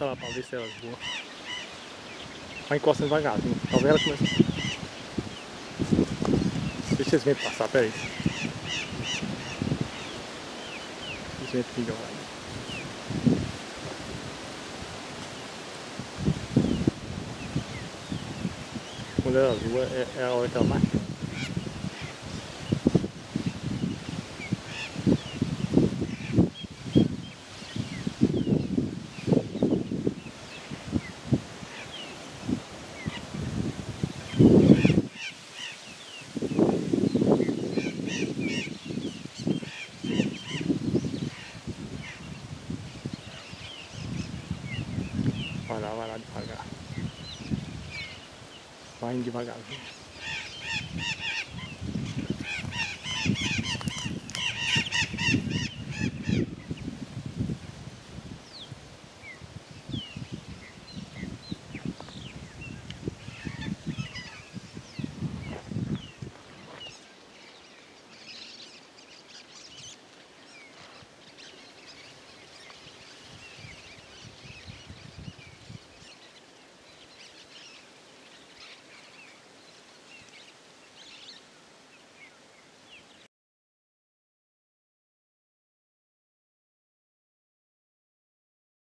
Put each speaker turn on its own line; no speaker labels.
encosta lá pra ver se elas voam. Vai encostando devagarzinho. Talvez ela comece. Deixa esse vento passar, peraí. Esse vento pingam lá. Quando ela voa é, é a hora que ela mais Vai lá, vai lá devagar. Vai devagarzinho.